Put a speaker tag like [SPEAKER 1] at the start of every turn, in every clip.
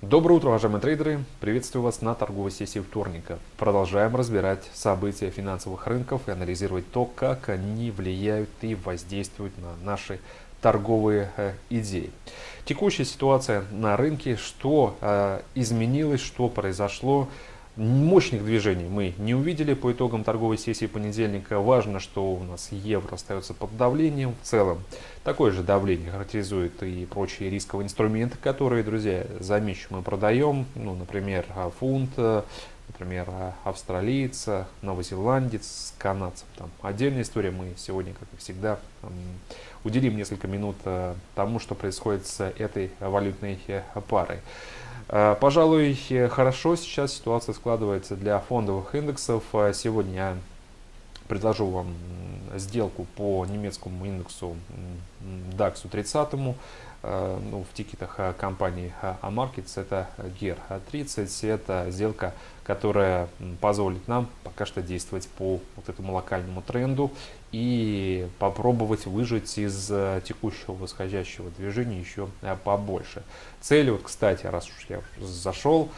[SPEAKER 1] Доброе утро, уважаемые трейдеры! Приветствую вас на торговой сессии вторника. Продолжаем разбирать события финансовых рынков и анализировать то, как они влияют и воздействуют на наши торговые э, идеи. Текущая ситуация на рынке, что э, изменилось, что произошло, Мощных движений мы не увидели по итогам торговой сессии понедельника. Важно, что у нас евро остается под давлением. В целом, такое же давление характеризует и прочие рисковые инструменты, которые, друзья, замечу, мы продаем. Ну, например, фунт, например, австралиец, новозеландец, канадцев. Там отдельная история. Мы сегодня, как и всегда, уделим несколько минут э, тому, что происходит с этой валютной э, парой. Э, пожалуй, хорошо сейчас ситуация складывается для фондовых индексов. Э, сегодня я предложу вам сделку по немецкому индексу DAX 30. Э, ну, в тикетах компании Amarkets это GER30. Это сделка, которая позволит нам пока что действовать по вот этому локальному тренду и попробовать выжить из э, текущего восходящего движения еще э, побольше. Цель, вот, кстати, раз уж я зашел,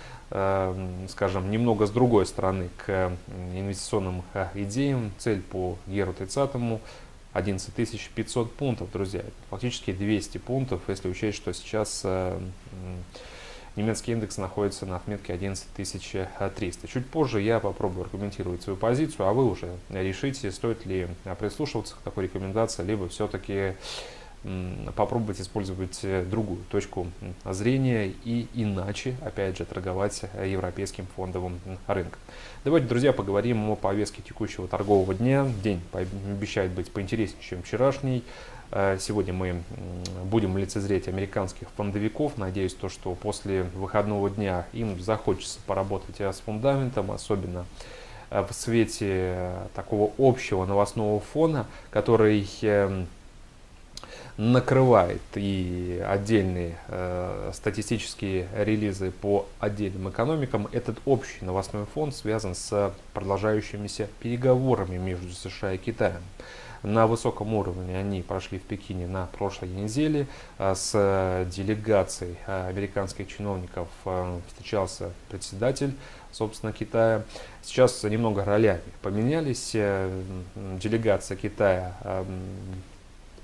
[SPEAKER 1] скажем, немного с другой стороны к инвестиционным э, идеям, цель по Геру 30 11 500 пунктов, друзья. Фактически 200 пунктов, если учесть, что сейчас Немецкий индекс находится на отметке 11300. Чуть позже я попробую аргументировать свою позицию, а вы уже решите, стоит ли прислушиваться к такой рекомендации, либо все-таки попробовать использовать э, другую точку зрения и иначе, опять же, торговать европейским фондовым рынком. Давайте, друзья, поговорим о повестке текущего торгового дня. День обещает быть поинтереснее, чем вчерашний. Э, сегодня мы будем лицезреть американских фондовиков. Надеюсь, то, что после выходного дня им захочется поработать с фундаментом, особенно э, в свете такого общего новостного фона, который эм, накрывает и отдельные э, статистические релизы по отдельным экономикам. Этот общий новостной фон связан с продолжающимися переговорами между США и Китаем на высоком уровне они прошли в Пекине на прошлой неделе. А, с делегацией американских чиновников а, встречался председатель, собственно, Китая. Сейчас немного ролями поменялись. Э, делегация Китая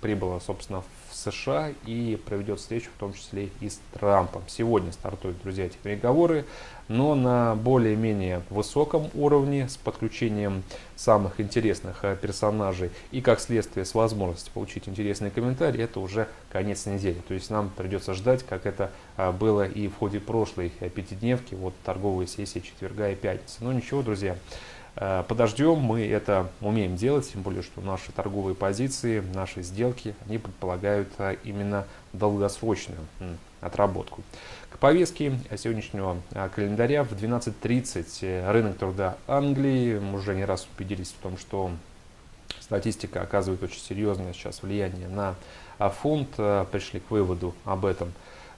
[SPEAKER 1] прибыла, собственно, в США и проведет встречу, в том числе и с Трампом. Сегодня стартуют, друзья, эти переговоры, но на более-менее высоком уровне, с подключением самых интересных э, персонажей и, как следствие, с возможностью получить интересные комментарии, это уже конец недели. То есть нам придется ждать, как это э, было и в ходе прошлой э, пятидневки, вот торговые сессии четверга и пятницы. Но ничего, друзья, подождем, мы это умеем делать, тем более, что наши торговые позиции, наши сделки, они предполагают э, именно долгосрочную отработку. К повестке сегодняшнего э, календаря в 12.30 рынок труда Англии. Мы уже не раз убедились в том, что статистика оказывает очень серьезное сейчас влияние на фунт. Пришли к выводу об этом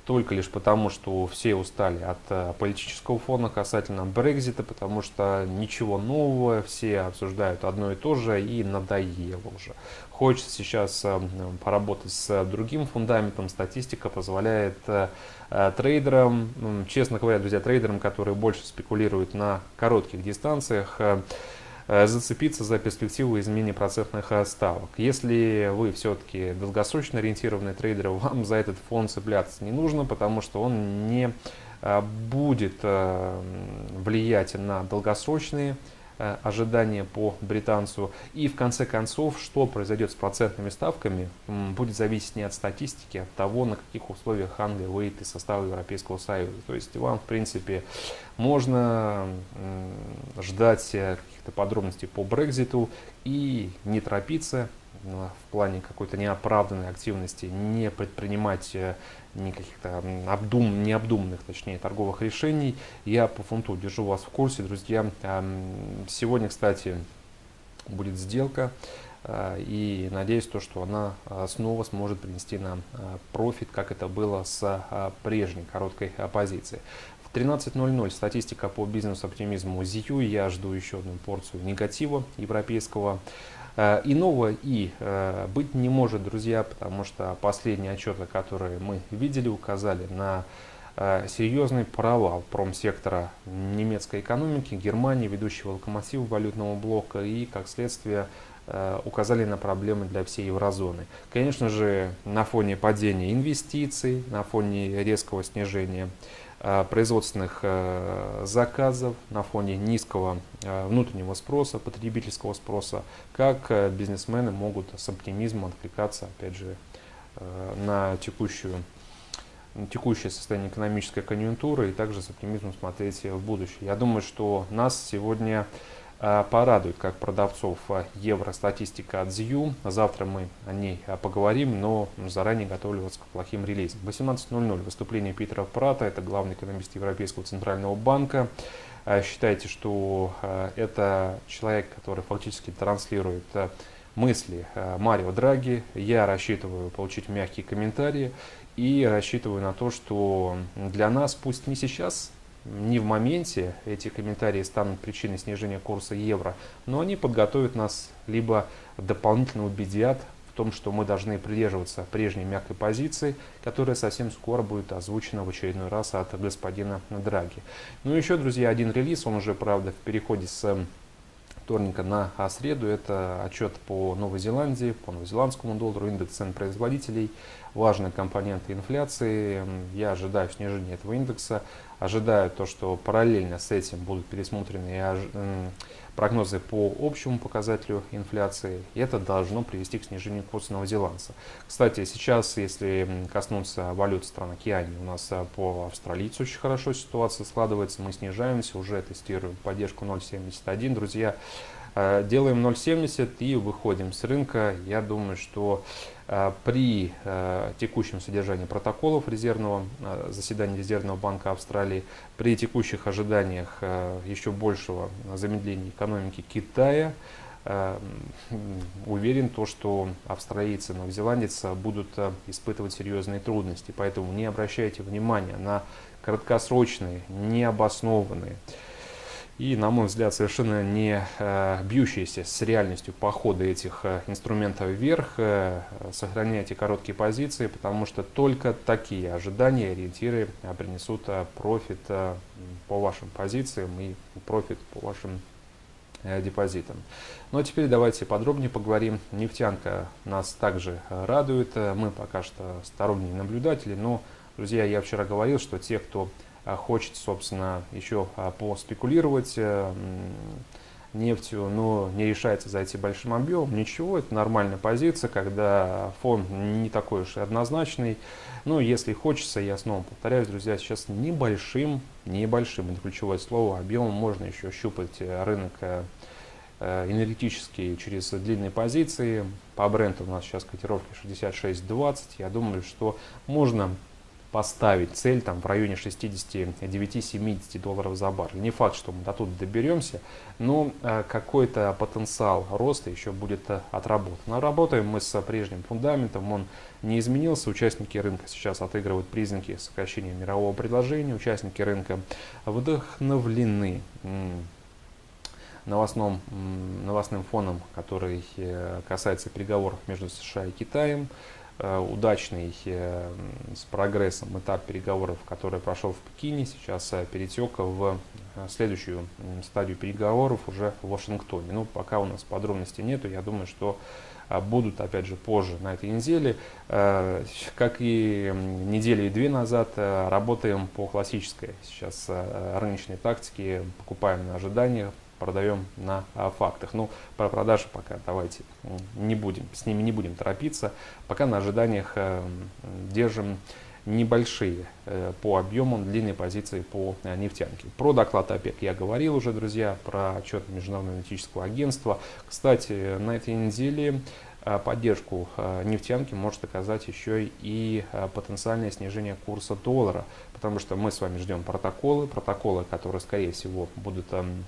[SPEAKER 1] только лишь потому, что все устали от э, политического фона касательно Брекзита, потому что ничего нового, все обсуждают одно и то же и надоело уже. Хочется сейчас э, поработать с другим фундаментом. Статистика позволяет э, трейдерам, честно говоря, друзья, трейдерам, которые больше спекулируют на коротких дистанциях, зацепиться за перспективу изменения процентных э, ставок. Если вы все-таки долгосрочно ориентированный трейдер, вам за этот фонд цепляться не нужно, потому что он не э, будет влиять на долгосрочные Э, ожидания по британцу. И в конце концов, что произойдет с процентными ставками, будет зависеть не от статистики, а от того, на каких условиях Англия выйдет из состава Европейского Союза. То есть вам, в принципе, можно ждать э, каких-то подробностей по Брекзиту и не торопиться в плане какой-то неоправданной активности, не предпринимать э, никаких-то обдум, необдуманных, точнее, торговых решений. Я по фунту держу вас в курсе, друзья. Сегодня, кстати, будет сделка. Э, и надеюсь, то, что она э, снова сможет принести нам профит, как это было с прежней короткой позиции. В 13.00 статистика по бизнес-оптимизму ЗИЮ. Я жду еще одну порцию негатива европейского. Э, иного и э, быть не может, друзья, потому что последние отчеты, которые мы видели, указали на серьезный провал промсектора немецкой экономики, Германии, ведущего локомотива валютного блока и, как следствие, указали на проблемы для всей еврозоны. Конечно же, на фоне падения инвестиций, на фоне резкого снижения Э, производственных э, заказов на фоне низкого э, внутреннего спроса, потребительского спроса, как бизнесмены могут с оптимизмом откликаться, опять же, на текущую текущее состояние экономической конъюнктуры и также с оптимизмом смотреть в будущее. Я думаю, что нас сегодня Э, порадует как продавцов э, евро статистика от ЗЮ. Завтра мы о ней э, поговорим, но заранее готовлю вас к плохим релизам. 18.00 выступление Питера Прата, это главный экономист Европейского центрального банка. Считайте, что это человек, который фактически транслирует мысли Марио Драги. Я рассчитываю получить мягкие комментарии и рассчитываю на то, что для нас, пусть не сейчас, не в моменте эти комментарии станут причиной снижения курса евро, но они подготовят нас либо дополнительно убедят в том, что мы должны придерживаться прежней мягкой позиции, которая совсем скоро будет озвучена в очередной раз от господина Драги. Ну и еще, друзья, один релиз, он уже, правда, в переходе с вторника на среду. Это отчет по Новой Зеландии, по новозеландскому доллару, индекс цен производителей, важные компоненты инфляции. Я ожидаю снижения этого индекса, ожидаю то, что параллельно с этим будут пересмотрены прогнозы по общему показателю инфляции, и это должно привести к снижению курса новозеландца. Кстати, сейчас, если коснуться валют стран Океании, у нас а, по австралийцу очень хорошо ситуация складывается, мы снижаемся, уже тестируем поддержку 0.71. Друзья, делаем 0.70 и выходим с рынка. Я думаю, что а, при а, текущем содержании протоколов резервного заседания Резервного банка Австралии, при текущих ожиданиях еще большего замедления экономики Китая, уверен, то, что австралийцы, новозеландцы будут испытывать серьезные трудности. Поэтому не обращайте внимания на краткосрочные, необоснованные и, на мой взгляд, совершенно не э, бьющиеся с реальностью походы этих э, инструментов вверх. Э, сохраняйте короткие позиции, потому что только такие ожидания, ориентиры принесут профит по вашим позициям и профит по вашим депозитам. Ну а теперь давайте подробнее поговорим. Нефтянка нас также радует. Мы пока что сторонние наблюдатели, но, друзья, я вчера говорил, что те, кто хочет, собственно, еще а, поспекулировать э, нефтью, но не решается зайти большим объемом, ничего, это нормальная позиция, когда фон не такой уж и однозначный. Но если хочется, я снова повторяюсь, друзья, сейчас небольшим, небольшим, это ключевое слово, объемом можно еще щупать э, рынок э, энергетический через длинные позиции. По бренду у нас сейчас котировки 66.20. Я думаю, что можно поставить цель там, в районе 69-70 долларов за баррель. Не факт, что мы до туда доберемся, но э, какой-то потенциал роста еще будет э, отработан. А работаем мы с прежним фундаментом, он не изменился. Участники рынка сейчас отыгрывают признаки сокращения мирового предложения. Участники рынка вдохновлены новостным, новостным фоном, который э, касается переговоров между США и Китаем. Э, удачный э, с прогрессом этап переговоров, который прошел в Пекине, сейчас э, перетек в следующую стадию переговоров уже в Вашингтоне. Ну, пока у нас подробностей нету, я думаю, что будут, опять же, позже на этой неделе. Как и недели и две назад, работаем по классической сейчас рыночной тактике, покупаем на ожиданиях, продаем на а, фактах. Ну, про продажи пока давайте не будем, с ними не будем торопиться. Пока на ожиданиях э, держим небольшие э, по объемам длинные позиции по э, нефтянке. Про доклад ОПЕК я говорил уже, друзья, про отчет Международного аналитического агентства. Кстати, на этой неделе поддержку нефтянки может оказать еще и потенциальное снижение курса доллара, потому что мы с вами ждем протоколы, протоколы, которые, скорее всего, будут эм,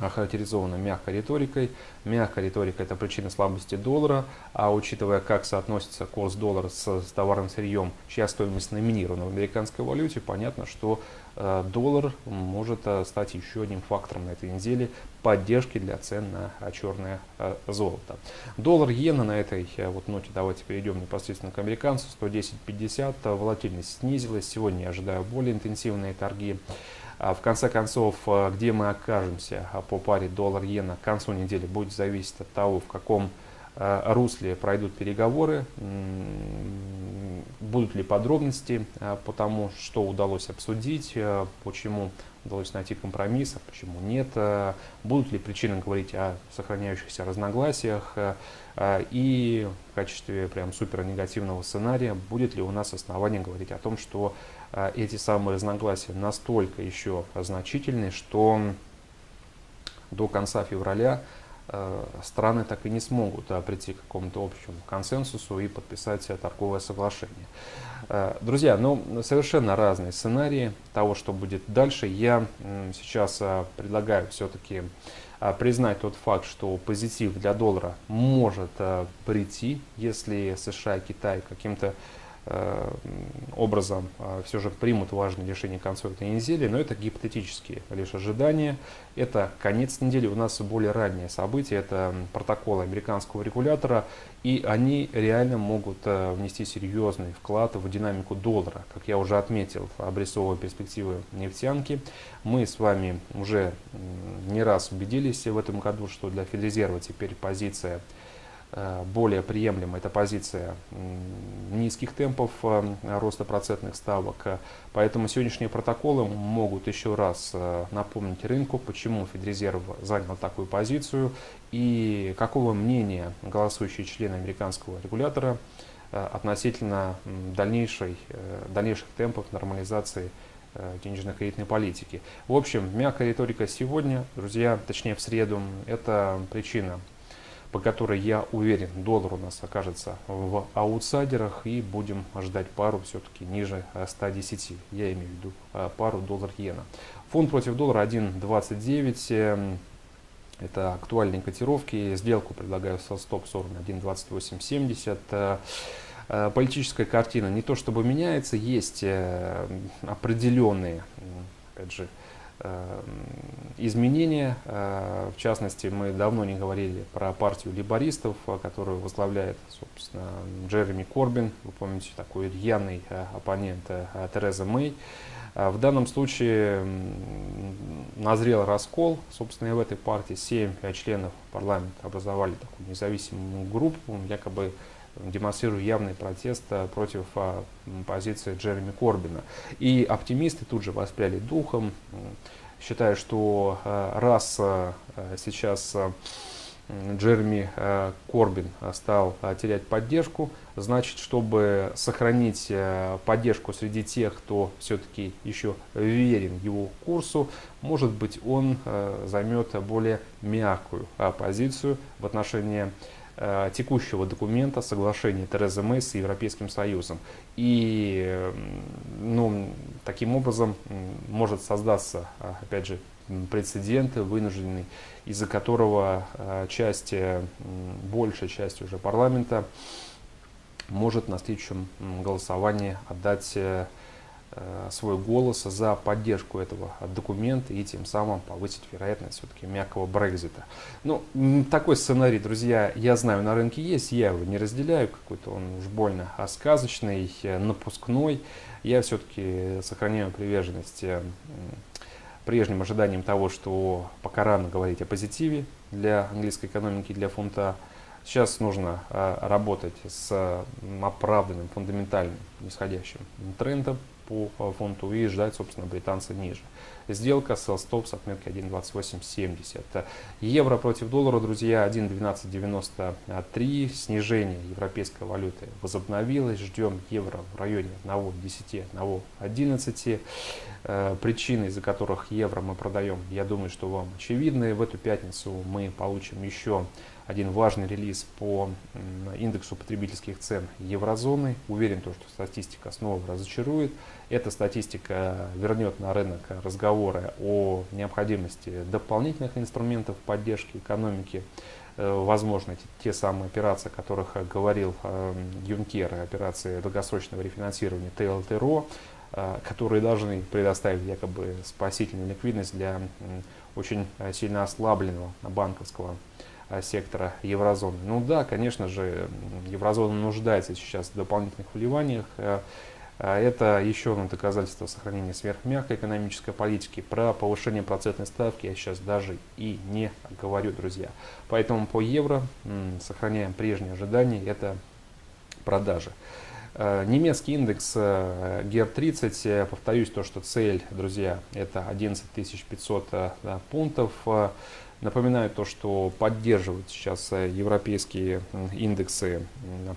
[SPEAKER 1] охарактеризована мягкой риторикой. Мягкая риторика – это причина слабости доллара, а учитывая, как соотносится курс доллара с, с товарным сырьем, чья стоимость номинирована в американской валюте, понятно, что э, доллар может э, стать еще одним фактором на этой неделе поддержки для цен на э, черное э, золото. Доллар-иена на этой э, вот ноте, давайте перейдем непосредственно к американцу, 110.50, волатильность снизилась, сегодня я ожидаю более интенсивные торги. А в конце концов, э, где мы окажемся а, по паре доллар-иена к концу недели будет зависеть от того, в каком э, русле пройдут переговоры, будут ли подробности а, по тому, что удалось обсудить, э, почему удалось найти компромисс, а почему нет, будут ли причины говорить о сохраняющихся разногласиях и в качестве прям супер негативного сценария будет ли у нас основание говорить о том, что эти самые разногласия настолько еще значительны, что до конца февраля а, страны так и не смогут а, прийти к какому-то общему консенсусу и подписать торговое соглашение. Друзья, ну совершенно разные сценарии того, что будет дальше. Я сейчас предлагаю все-таки признать тот факт, что позитив для доллара может прийти, если США и Китай каким-то Э, образом э, все же примут важное решение к концу этой недели, но это гипотетические лишь ожидания. Это конец недели, у нас более раннее событие, это протокол американского регулятора, и они реально могут э, внести серьезный вклад в динамику доллара. Как я уже отметил, обрисовывая перспективы нефтянки, мы с вами уже не раз убедились в этом году, что для Федрезерва теперь позиция Э, более приемлема эта позиция низких темпов э, роста процентных ставок. Поэтому сегодняшние протоколы могут еще раз э, напомнить рынку, почему Федрезерв занял такую позицию и какого мнения голосующие члены американского регулятора относительно дальнейшей, дальнейших темпов нормализации денежно-кредитной политики. В общем, мягкая риторика сегодня, друзья, точнее в среду, это причина по которой я уверен, доллар у нас окажется в аутсайдерах и будем ждать пару все-таки ниже 110. Э, я имею в виду э, пару доллар-иена. Фунт против доллара 1.29. Эм, это актуальные котировки. Сделку предлагаю со стоп-сором 1.2870. Э, политическая картина не то чтобы меняется, есть определенные, опять же, изменения. Э, в частности, мы давно не говорили про партию либористов, э, которую возглавляет, собственно, Джереми Корбин. Вы помните, такой рьяный оппонент Тереза Мэй. В данном случае назрел раскол, собственно, и в этой партии. Семь членов парламента образовали такую независимую группу, якобы демонстрируя явный протест против а, позиции Джереми Корбина. И оптимисты тут же воспряли духом, считая, что э, раз э, сейчас Джереми Корбин стал терять поддержку, значит, чтобы сохранить поддержку среди тех, кто все-таки еще верен его курсу, может быть, он займет более мягкую позицию в отношении текущего документа соглашения Терезы Мэй с Европейским Союзом. И ну, таким образом может создаться, а, опять же, прецедент вынужденный, из-за которого э, часть, большая часть уже парламента может на следующем голосовании отдать э, Э, свой голос за поддержку этого документа и тем самым повысить вероятность все-таки мягкого Брекзита. Ну, такой сценарий, друзья, я знаю, на рынке есть, я его не разделяю, какой-то он уж больно сказочный, э, напускной. Я все-таки сохраняю приверженность э, прежним ожиданиям того, что пока рано говорить о позитиве для английской экономики, для фунта. Сейчас нужно работать с оправданным, фундаментальным, нисходящим трендом, по фунту и ждать, собственно, британца ниже. Сделка sell stop с отметкой 1.2870. Евро против доллара, друзья, 1.1293. Снижение европейской валюты возобновилось. Ждем евро в районе 1.10, 1.11. Э, причины, из-за которых евро мы продаем, я думаю, что вам очевидны. В эту пятницу мы получим еще один важный релиз по индексу потребительских цен еврозоны. Уверен, что статистика снова разочарует. Эта статистика вернет на рынок разговоры о необходимости дополнительных инструментов поддержки экономики. Э, возможно, те самые операции, о которых говорил э, Юнкер, операции долгосрочного рефинансирования ТЛТРО, э, которые должны предоставить якобы спасительную ликвидность для очень сильно ослабленного банковского сектора еврозоны. Ну да, конечно же, еврозона нуждается сейчас в дополнительных вливаниях. А это еще одно доказательство сохранения сверхмягкой экономической политики. Про повышение процентной ставки я сейчас даже и не говорю, друзья. Поэтому по евро сохраняем прежние ожидания, это продажи. Немецкий индекс GER30, э, повторюсь, то, что цель, друзья, это 11 500 э, пунктов. Напоминаю то, что поддерживают сейчас э, европейские индексы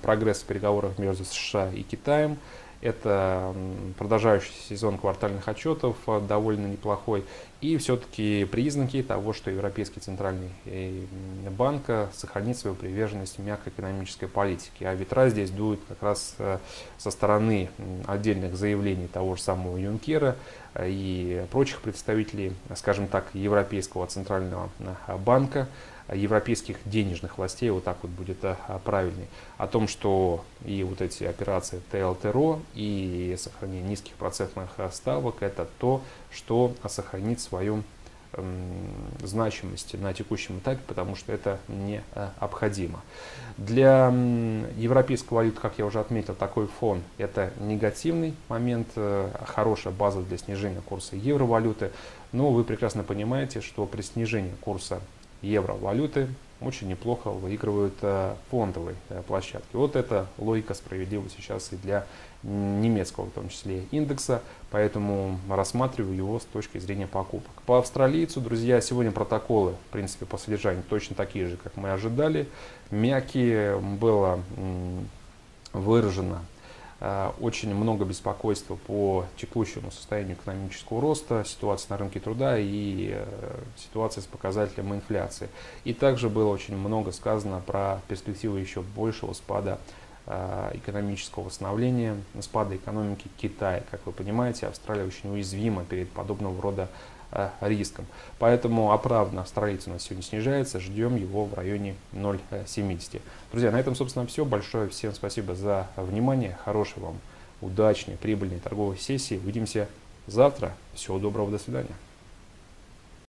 [SPEAKER 1] прогресс в переговорах между США и Китаем. Это продолжающийся сезон квартальных отчетов э, довольно неплохой. И все-таки признаки того, что Европейский центральный э, банк э, сохранит свою приверженность мягкой экономической политике. А ветра здесь дуют как раз со стороны отдельных заявлений того же самого Юнкера и прочих представителей, скажем так, Европейского центрального банка европейских денежных властей, вот так вот будет а, правильней, о том, что и вот эти операции ТЛТРО и сохранение низких процентных а, ставок, это то, что сохранит свою значимости на текущем этапе, потому что это необходимо. Для европейской валюты, как я уже отметил, такой фон – это негативный момент, э, хорошая база для снижения курса евровалюты. Но вы прекрасно понимаете, что при снижении курса евро валюты очень неплохо выигрывают э, фондовые э, площадки. Вот эта логика справедлива сейчас и для немецкого в том числе индекса, поэтому рассматриваю его с точки зрения покупок. По австралийцу, друзья, сегодня протоколы, в принципе, по содержанию точно такие же, как мы ожидали. Мягкие было выражено очень много беспокойства по текущему состоянию экономического роста, ситуации на рынке труда и э, ситуации с показателем инфляции. И также было очень много сказано про перспективы еще большего спада э, экономического восстановления, спада экономики Китая. Как вы понимаете, Австралия очень уязвима перед подобного рода Э, риском. Поэтому оправданно австралийцы у нас сегодня снижается, ждем его в районе 0,70. Друзья, на этом, собственно, все. Большое всем спасибо за внимание. Хорошей вам, удачной, прибыльной торговой сессии. Увидимся завтра. Всего доброго, до свидания.